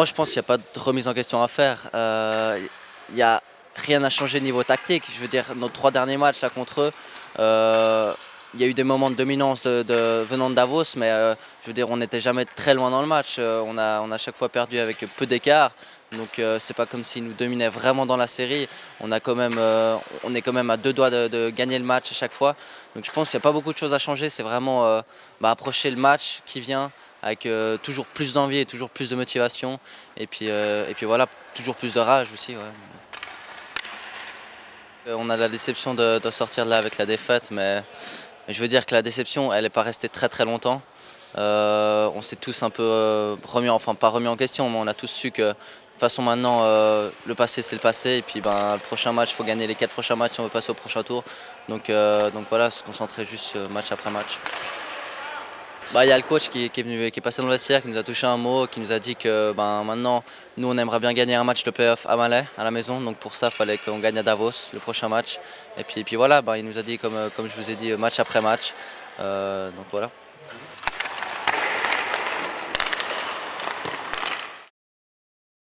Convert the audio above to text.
Moi, je pense qu'il n'y a pas de remise en question à faire. Euh, Il n'y a rien à changer niveau tactique. Je veux dire, nos trois derniers matchs là contre eux, euh, il y a eu des moments de dominance de, venant de Davos, mais euh, je veux dire, on n'était jamais très loin dans le match. On, a, on a chaque fois perdu avec peu d'écart. Donc c'est pas comme s'ils nous dominaient vraiment dans la série. On, a quand même, on est quand même à deux doigts de, gagner le match à chaque fois. Donc je pense qu'il n'y a pas beaucoup de choses à changer. C'est vraiment bah, approcher le match qui vient avec euh, toujours plus d'envie et toujours plus de motivation. Et puis, euh, et puis voilà, toujours plus de rage aussi. Euh, On a la déception de, sortir de là avec la défaite, mais je veux dire que la déception, elle n'est pas restée très très longtemps. On s'est tous un peu remis, enfin pas remis en question, mais on a tous su que de toute façon maintenant, le passé c'est le passé, et puis ben, le prochain match, il faut gagner les quatre prochains matchs si on veut passer au prochain tour. Donc, donc voilà, se concentrer juste match après match. Bah, Il y a le coach qui, est venu, qui est passé dans le vestiaire, qui nous a touché un mot, qui nous a dit que ben, maintenant, nous, on aimerait bien gagner un match de playoff à Malais, à la maison. Donc pour ça, il fallait qu'on gagne à Davos le prochain match. Et puis, et puis voilà, ben, il nous a dit, comme, euh, comme je vous ai dit, match après match. Euh, donc voilà.